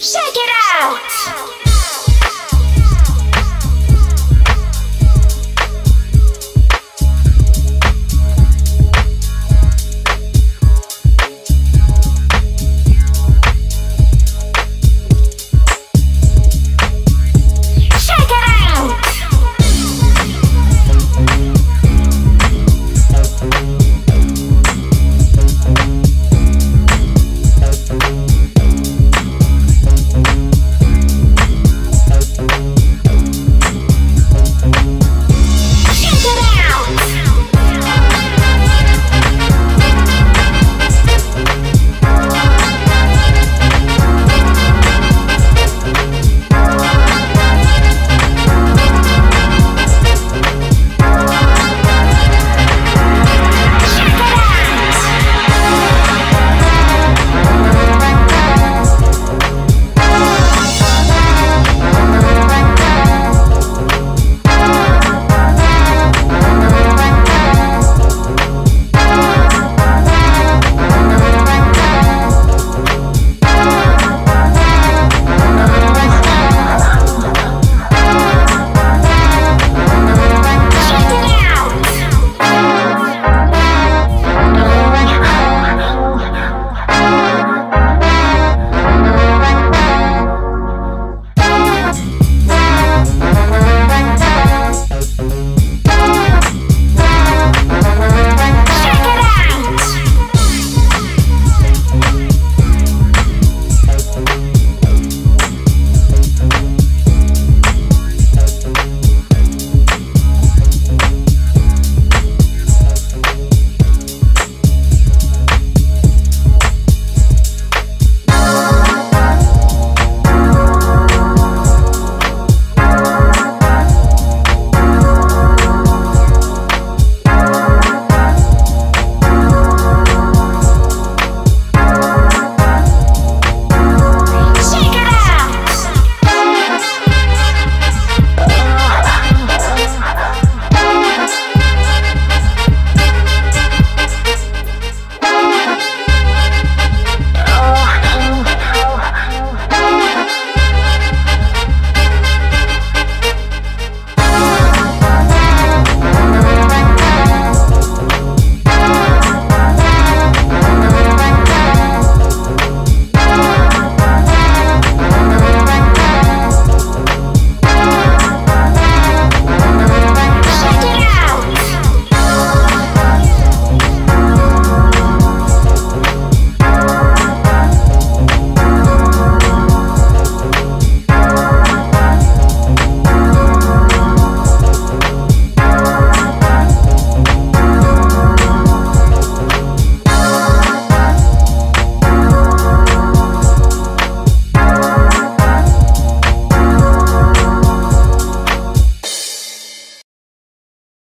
Shake it out!